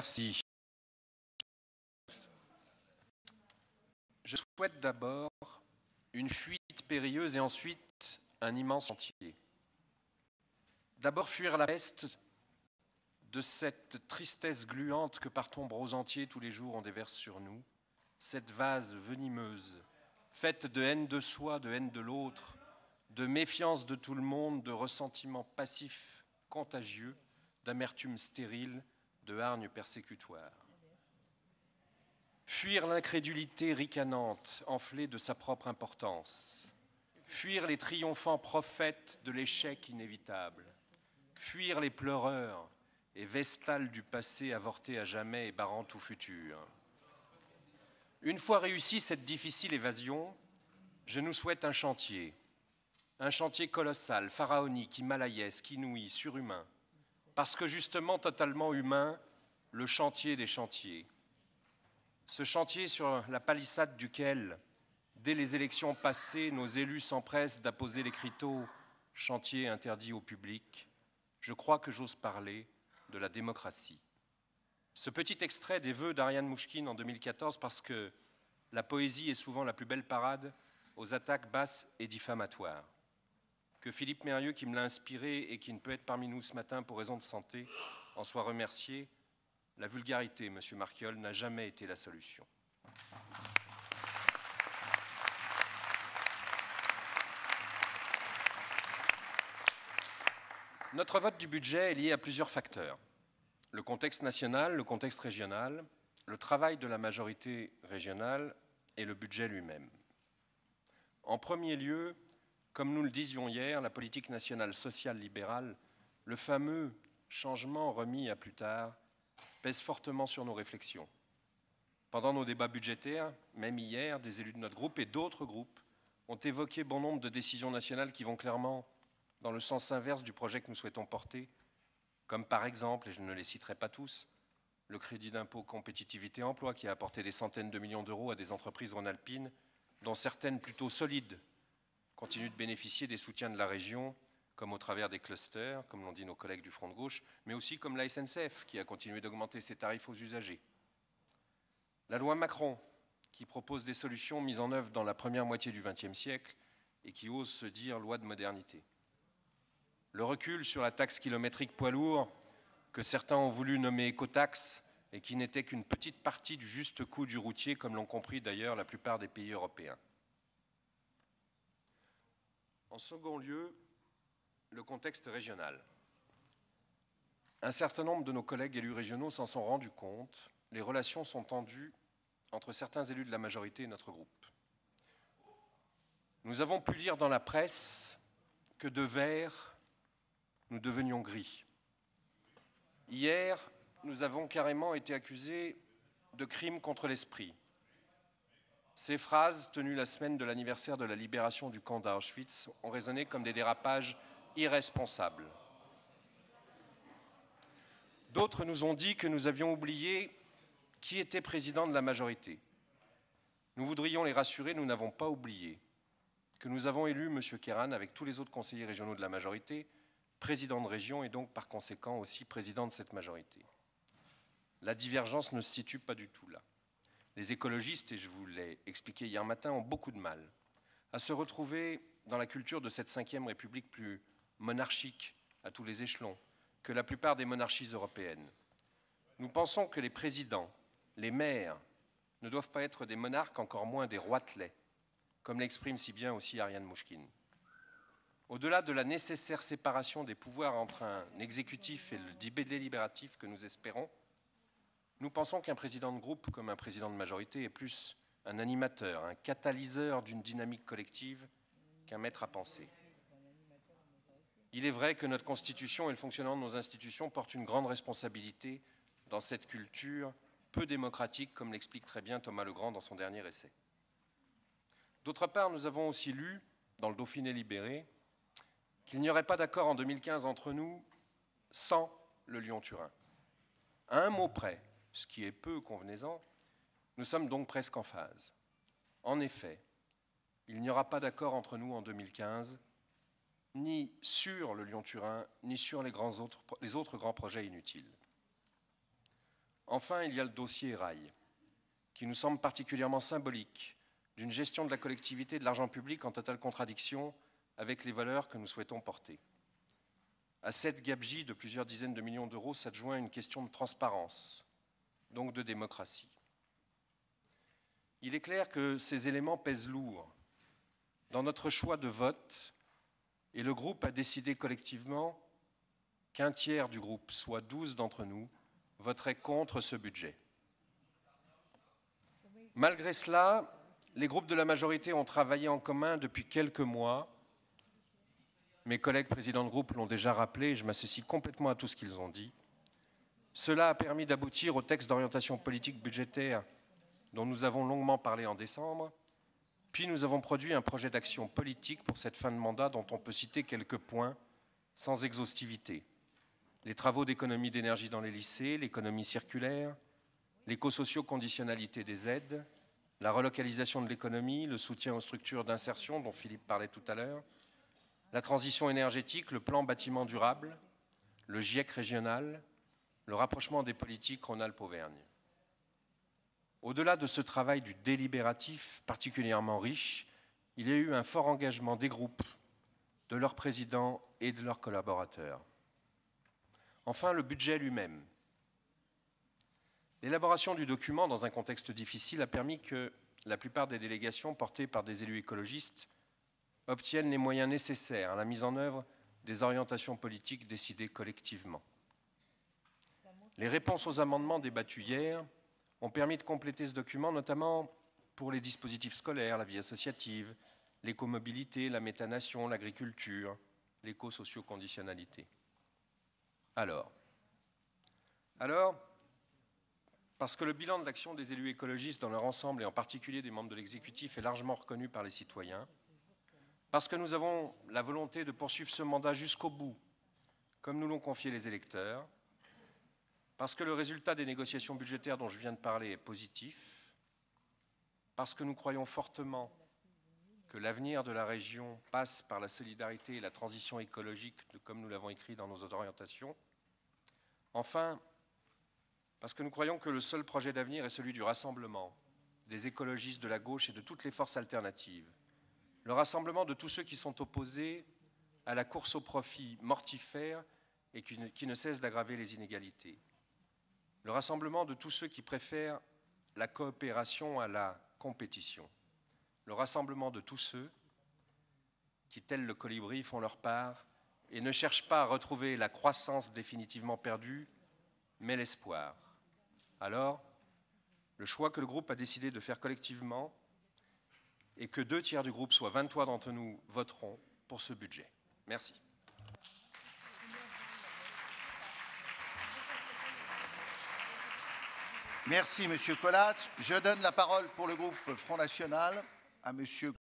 Merci. Je souhaite d'abord une fuite périlleuse et ensuite un immense chantier. D'abord fuir la peste de cette tristesse gluante que par tombes entiers tous les jours on déverse sur nous, cette vase venimeuse, faite de haine de soi, de haine de l'autre, de méfiance de tout le monde, de ressentiment passif, contagieux, d'amertume stérile, de hargne persécutoire. Fuir l'incrédulité ricanante, enflée de sa propre importance. Fuir les triomphants prophètes de l'échec inévitable. Fuir les pleureurs et vestales du passé avorté à jamais et barrant tout futur. Une fois réussie cette difficile évasion, je nous souhaite un chantier, un chantier colossal, pharaonique, himalayesque, inouï, surhumain, parce que justement totalement humain, le chantier des chantiers. Ce chantier sur la palissade duquel, dès les élections passées, nos élus s'empressent d'apposer l'écriteau chantier interdit au public, je crois que j'ose parler de la démocratie. Ce petit extrait des vœux d'Ariane Mouchkine en 2014, parce que la poésie est souvent la plus belle parade aux attaques basses et diffamatoires que Philippe Mérieux, qui me l'a inspiré et qui ne peut être parmi nous ce matin pour raison de santé, en soit remercié. La vulgarité, Monsieur Marquiol, n'a jamais été la solution. Notre vote du budget est lié à plusieurs facteurs. Le contexte national, le contexte régional, le travail de la majorité régionale et le budget lui-même. En premier lieu, comme nous le disions hier, la politique nationale sociale libérale, le fameux changement remis à plus tard, pèse fortement sur nos réflexions. Pendant nos débats budgétaires, même hier, des élus de notre groupe et d'autres groupes ont évoqué bon nombre de décisions nationales qui vont clairement dans le sens inverse du projet que nous souhaitons porter, comme par exemple, et je ne les citerai pas tous, le crédit d'impôt compétitivité emploi qui a apporté des centaines de millions d'euros à des entreprises rhône-alpines, dont certaines plutôt solides continue de bénéficier des soutiens de la région, comme au travers des clusters, comme l'ont dit nos collègues du Front de gauche, mais aussi comme la SNCF, qui a continué d'augmenter ses tarifs aux usagers. La loi Macron, qui propose des solutions mises en œuvre dans la première moitié du XXe siècle et qui ose se dire loi de modernité. Le recul sur la taxe kilométrique poids lourd, que certains ont voulu nommer écotaxe, et qui n'était qu'une petite partie du juste coût du routier, comme l'ont compris d'ailleurs la plupart des pays européens. En second lieu, le contexte régional. Un certain nombre de nos collègues élus régionaux s'en sont rendus compte. Les relations sont tendues entre certains élus de la majorité et notre groupe. Nous avons pu lire dans la presse que de vert, nous devenions gris. Hier, nous avons carrément été accusés de crimes contre l'esprit. Ces phrases, tenues la semaine de l'anniversaire de la libération du camp d'Auschwitz, ont résonné comme des dérapages irresponsables. D'autres nous ont dit que nous avions oublié qui était président de la majorité. Nous voudrions les rassurer, nous n'avons pas oublié que nous avons élu M. Kéran avec tous les autres conseillers régionaux de la majorité, président de région et donc par conséquent aussi président de cette majorité. La divergence ne se situe pas du tout là. Les écologistes, et je vous l'ai expliqué hier matin, ont beaucoup de mal à se retrouver dans la culture de cette cinquième république plus monarchique à tous les échelons que la plupart des monarchies européennes. Nous pensons que les présidents, les maires, ne doivent pas être des monarques, encore moins des roitelets, comme l'exprime si bien aussi Ariane Mouchkine. Au-delà de la nécessaire séparation des pouvoirs entre un exécutif et le délibératif que nous espérons, nous pensons qu'un président de groupe, comme un président de majorité, est plus un animateur, un catalyseur d'une dynamique collective qu'un maître à penser. Il est vrai que notre Constitution et le fonctionnement de nos institutions portent une grande responsabilité dans cette culture peu démocratique, comme l'explique très bien Thomas Legrand dans son dernier essai. D'autre part, nous avons aussi lu, dans le Dauphiné libéré, qu'il n'y aurait pas d'accord en 2015 entre nous sans le Lyon-Turin. À un mot près, ce qui est peu convenaisant, nous sommes donc presque en phase. En effet, il n'y aura pas d'accord entre nous en 2015, ni sur le Lyon-Turin, ni sur les, autres, les autres grands projets inutiles. Enfin, il y a le dossier rail, qui nous semble particulièrement symbolique d'une gestion de la collectivité de l'argent public en totale contradiction avec les valeurs que nous souhaitons porter. À cette gabegie de plusieurs dizaines de millions d'euros s'adjoint une question de transparence, donc de démocratie. Il est clair que ces éléments pèsent lourd dans notre choix de vote et le groupe a décidé collectivement qu'un tiers du groupe, soit 12 d'entre nous, voterait contre ce budget. Malgré cela, les groupes de la majorité ont travaillé en commun depuis quelques mois. Mes collègues présidents de groupe l'ont déjà rappelé, et je m'associe complètement à tout ce qu'ils ont dit. Cela a permis d'aboutir au texte d'orientation politique budgétaire dont nous avons longuement parlé en décembre, puis nous avons produit un projet d'action politique pour cette fin de mandat dont on peut citer quelques points sans exhaustivité. Les travaux d'économie d'énergie dans les lycées, l'économie circulaire, l'éco-socio-conditionnalité des aides, la relocalisation de l'économie, le soutien aux structures d'insertion dont Philippe parlait tout à l'heure, la transition énergétique, le plan bâtiment durable, le GIEC régional, le rapprochement des politiques Rhône-Alpes-Auvergne. Au-delà de ce travail du délibératif particulièrement riche, il y a eu un fort engagement des groupes, de leurs présidents et de leurs collaborateurs. Enfin, le budget lui-même. L'élaboration du document dans un contexte difficile a permis que la plupart des délégations portées par des élus écologistes obtiennent les moyens nécessaires à la mise en œuvre des orientations politiques décidées collectivement. Les réponses aux amendements débattus hier ont permis de compléter ce document, notamment pour les dispositifs scolaires, la vie associative, l'écomobilité, la méthanation, l'agriculture, l'éco-socio-conditionnalité. Alors, alors, parce que le bilan de l'action des élus écologistes dans leur ensemble et en particulier des membres de l'exécutif est largement reconnu par les citoyens, parce que nous avons la volonté de poursuivre ce mandat jusqu'au bout, comme nous l'ont confié les électeurs, parce que le résultat des négociations budgétaires dont je viens de parler est positif, parce que nous croyons fortement que l'avenir de la région passe par la solidarité et la transition écologique, comme nous l'avons écrit dans nos orientations. Enfin, parce que nous croyons que le seul projet d'avenir est celui du rassemblement des écologistes de la gauche et de toutes les forces alternatives, le rassemblement de tous ceux qui sont opposés à la course au profit mortifère et qui ne, qui cesse d'aggraver les inégalités le rassemblement de tous ceux qui préfèrent la coopération à la compétition, le rassemblement de tous ceux qui, tels le colibri, font leur part et ne cherchent pas à retrouver la croissance définitivement perdue, mais l'espoir. Alors, le choix que le groupe a décidé de faire collectivement est que deux tiers du groupe, soit 23 d'entre nous, voteront pour ce budget. Merci. Merci, Monsieur Collatz. Je donne la parole pour le groupe Front National à Monsieur